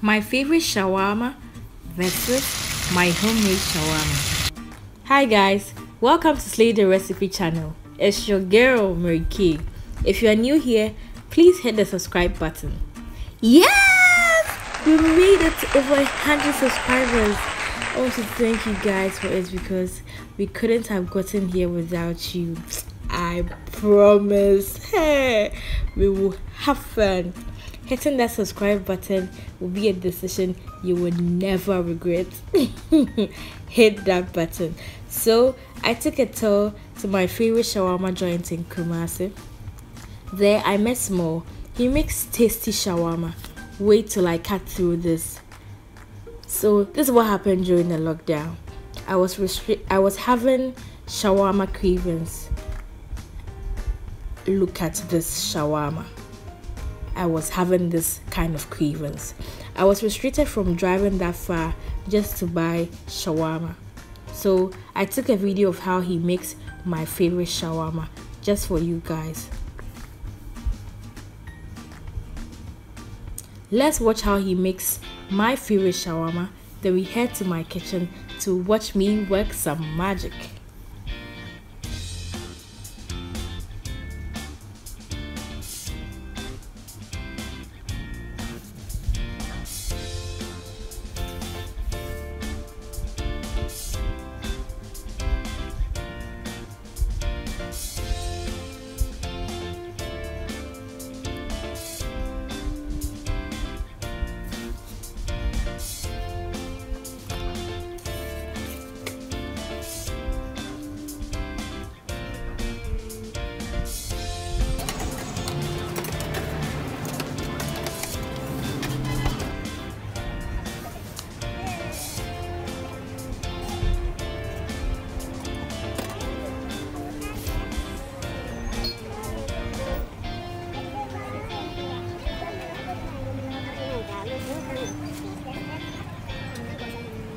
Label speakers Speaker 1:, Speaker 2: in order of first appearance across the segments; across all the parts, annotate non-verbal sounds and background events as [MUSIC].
Speaker 1: My favorite shawarma versus my homemade shawarma. Hi guys, welcome to Slayed the Recipe channel. It's your girl Mary Kay. If you are new here, please hit the subscribe button. Yes! We made it to over 100 subscribers. I want to thank you guys for it because we couldn't have gotten here without you. I promise. [LAUGHS] Hey, we will have fun. Hitting that subscribe button will be a decision you will never regret. [LAUGHS] Hit that button. So, I took a tour to my favorite shawarma joint in Kumasi. There, I met Small. He makes tasty shawarma. Wait till I cut through this. So, this is what happened during the lockdown. I was restrict. I was having shawarma cravings. Look at this shawarma. I was having this kind of cravings. I was restricted from driving that far just to buy shawarma. So I took a video of how he makes my favorite shawarma just for you guys. Let's watch how he makes my favorite shawarma. Then we head to my kitchen to watch me work some magic.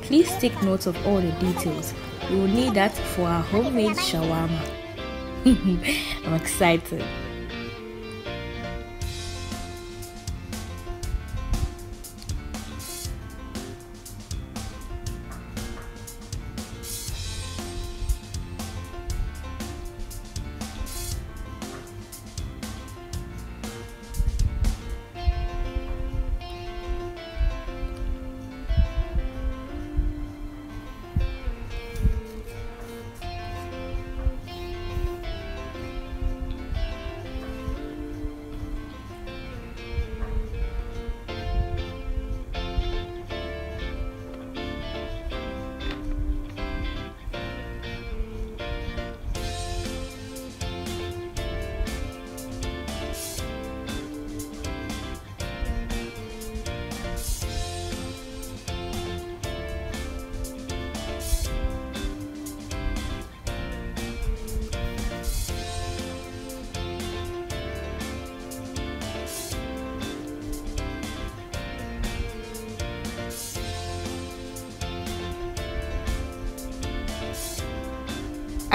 Speaker 1: Please take note of all the details. You will need that for our homemade shawarma. [LAUGHS] I'm excited.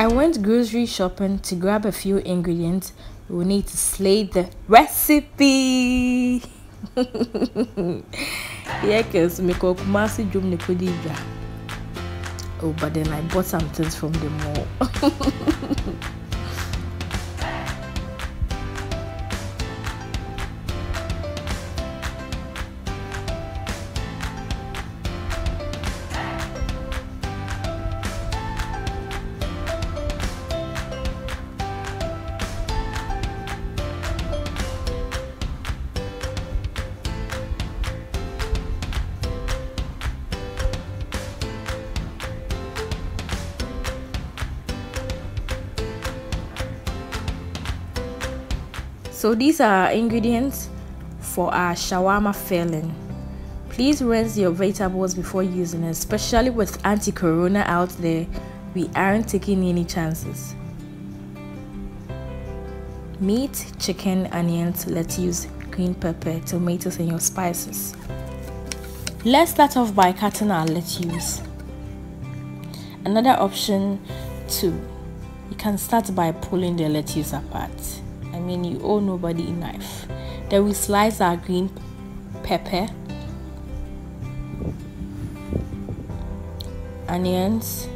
Speaker 1: I went grocery shopping to grab a few ingredients we need to slay the recipe. [LAUGHS] yeah, cause me kumasi drum ne Oh, but then I bought some things from the mall. [LAUGHS] So these are ingredients for our shawarma filling. Please rinse your vegetables before using especially with anti-corona out there. We aren't taking any chances. Meat, chicken, onions, lettuce, green pepper, tomatoes, and your spices. Let's start off by cutting our lettuce. Another option too, you can start by pulling the lettuce apart. I mean, you owe nobody a knife. Then we slice our green pepper, onions,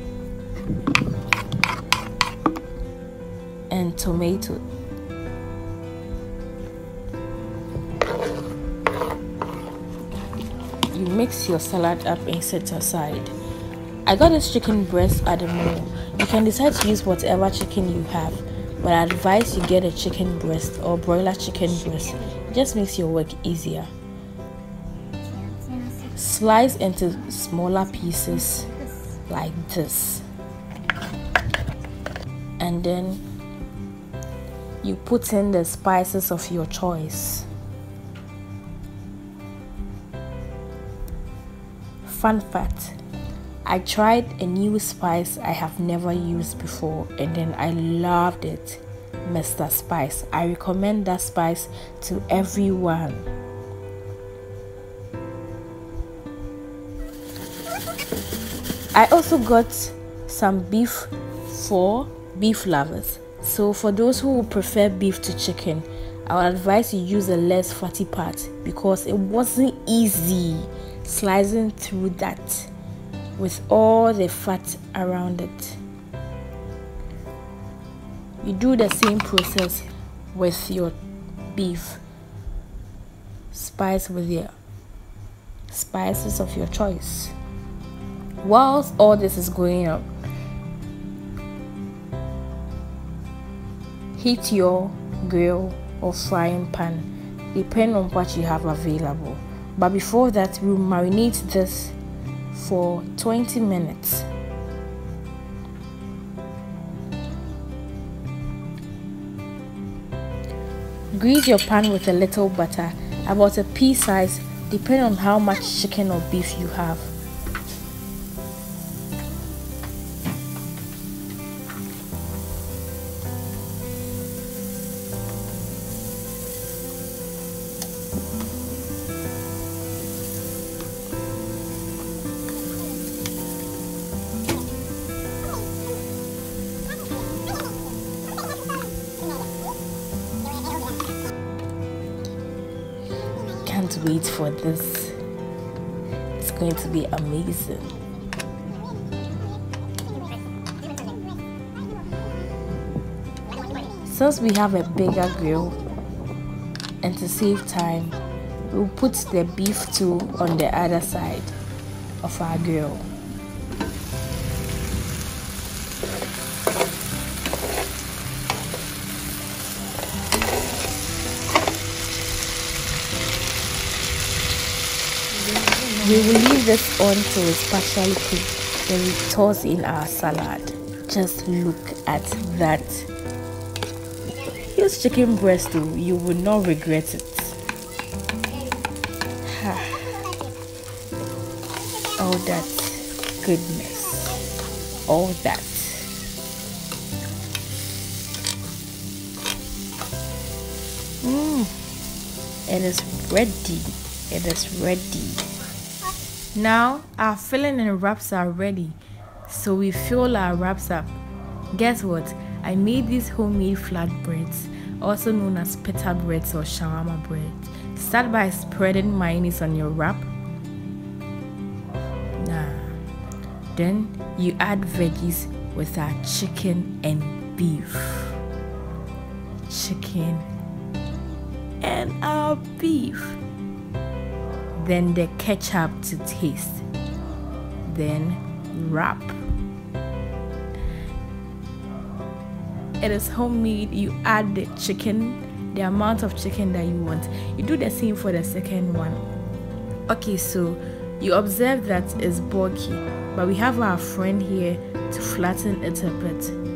Speaker 1: and tomato. You mix your salad up and set aside. I got this chicken breast at the mall. You can decide to use whatever chicken you have but I advise you get a chicken breast or broiler chicken breast. It just makes your work easier. Slice into smaller pieces like this. And then you put in the spices of your choice. Fun fact I tried a new spice I have never used before and then I loved it. Mr. Spice. I recommend that spice to everyone. I also got some beef for beef lovers. So for those who prefer beef to chicken, I would advise you use a less fatty part because it wasn't easy slicing through that with all the fat around it. You do the same process with your beef. Spice with your spices of your choice. Whilst all this is going on, heat your grill or frying pan depending on what you have available. But before that, we'll marinate this for 20 minutes. Grease your pan with a little butter, about a pea size, depending on how much chicken or beef you have. Wait for this. It's going to be amazing. Since we have a bigger grill and to save time, we'll put the beef too on the other side of our grill. We will leave this on till it's partially cooked. Then we toss in our salad. Just look at that. Use chicken breast too. You will not regret it. All that goodness. All that. Mmm. It is ready. It is ready. Now our filling and wraps are ready. So we fill our wraps up. Guess what? I made these homemade flatbreads, also known as pita breads or shawarma bread. Start by spreading mayonnaise on your wrap. Nah. Then you add veggies with our chicken and beef. Chicken and our beef then the ketchup to taste, then wrap. It is homemade. You add the chicken, the amount of chicken that you want. You do the same for the second one. Okay, so you observe that it's bulky, but we have our friend here to flatten it a bit.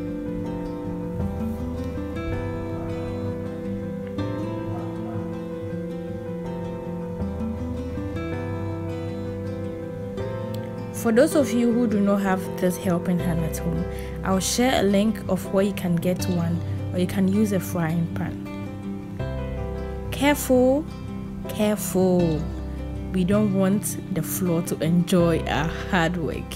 Speaker 1: For those of you who do not have this helping hand at home, I'll share a link of where you can get one or you can use a frying pan. Careful, careful. We don't want the floor to enjoy our hard work.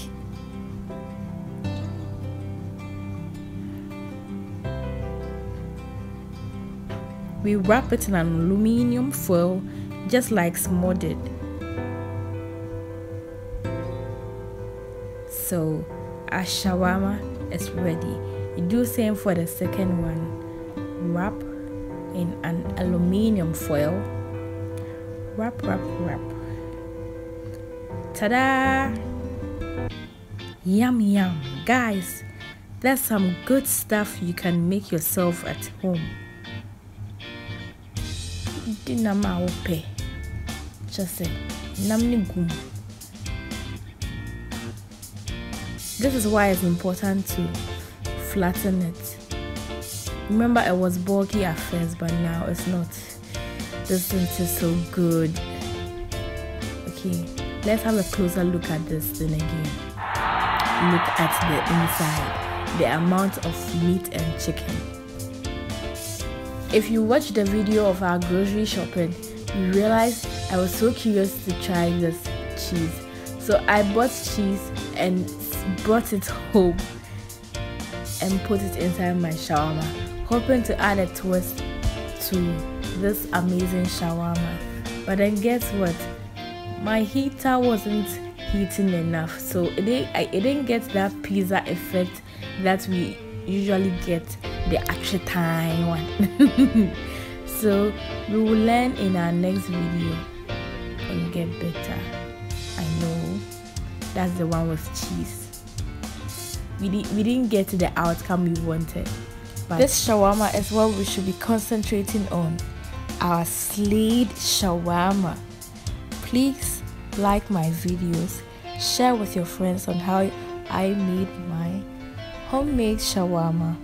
Speaker 1: We wrap it in an aluminium foil just like Smo did so our shawarma is ready. You do same for the second one. Wrap in an aluminium foil. Wrap wrap wrap. Ta-da! Yum yum. Guys that's some good stuff you can make yourself at home. Dinner ma wope just say namni gum this is why it's important to flatten it. Remember it was bulky at first but now it's not. This is so good. Okay let's have a closer look at this thing again. Look at the inside. The amount of meat and chicken. If you watch the video of our grocery shopping you realize i was so curious to try this cheese. So i bought cheese and brought it home and put it inside my shawarma, hoping to add a twist to this amazing shawarma. But then guess what? My heater wasn't heating enough, so it didn't, I, it didn't get that pizza effect that we usually get the extra time one. [LAUGHS] so we will learn in our next video and get better. I know that's the one with cheese we, di- we didn't get to the outcome we wanted. But this shawarma is what we should be concentrating on. Our Slade shawarma. Please like my videos, share with your friends on how I made my homemade shawarma,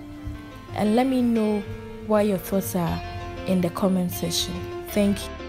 Speaker 1: and let me know what your thoughts are in the comment section. Thank you.